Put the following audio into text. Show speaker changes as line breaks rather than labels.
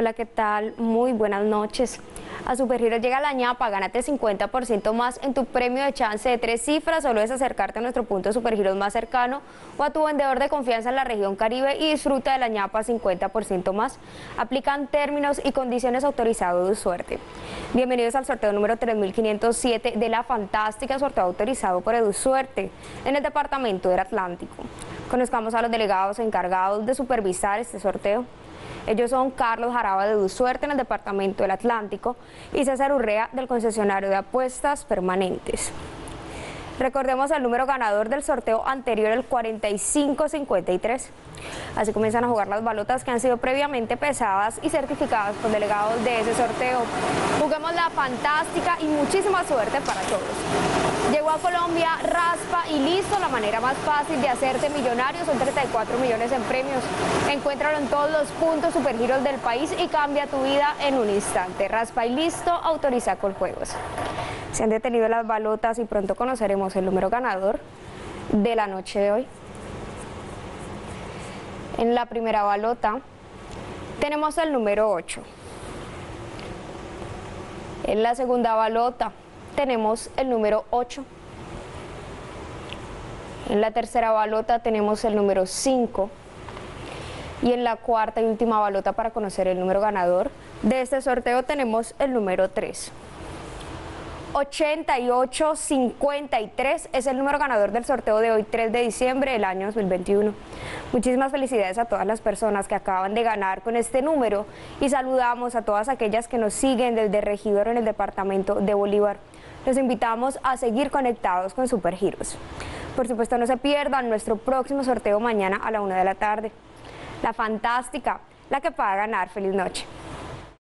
Hola, ¿qué tal? Muy buenas noches. A Supergiro llega la ñapa, gánate 50% más en tu premio de chance de tres cifras. Solo es acercarte a nuestro punto Supergiros más cercano o a tu vendedor de confianza en la región Caribe y disfruta de la ñapa 50% más. Aplican términos y condiciones autorizados de suerte. Bienvenidos al sorteo número 3507 de la fantástica sorteo autorizado por EduSuerte en el departamento del Atlántico. Conozcamos a los delegados encargados de supervisar este sorteo. Ellos son Carlos Jaraba de Dusuerte en el Departamento del Atlántico y César Urrea del concesionario de apuestas permanentes. Recordemos el número ganador del sorteo anterior, el 4553. Así comienzan a jugar las balotas que han sido previamente pesadas y certificadas por delegados de ese sorteo. Juguemos la fantástica y muchísima suerte para todos. Llegó a Colombia, raspa y listo. La manera más fácil de hacerte millonario son 34 millones en premios. Encuéntralo en todos los puntos supergiros del país y cambia tu vida en un instante. Raspa y listo, autoriza Coljuegos. Se han detenido las balotas y pronto conoceremos el número ganador de la noche de hoy. En la primera balota tenemos el número 8. En la segunda balota tenemos el número 8. En la tercera balota tenemos el número 5. Y en la cuarta y última balota para conocer el número ganador de este sorteo tenemos el número 3. 8853 es el número ganador del sorteo de hoy 3 de diciembre del año 2021. Muchísimas felicidades a todas las personas que acaban de ganar con este número y saludamos a todas aquellas que nos siguen desde Regidor en el departamento de Bolívar. Los invitamos a seguir conectados con Supergiros. Por supuesto no se pierdan nuestro próximo sorteo mañana a la una de la tarde. La fantástica, la que pueda ganar. Feliz noche.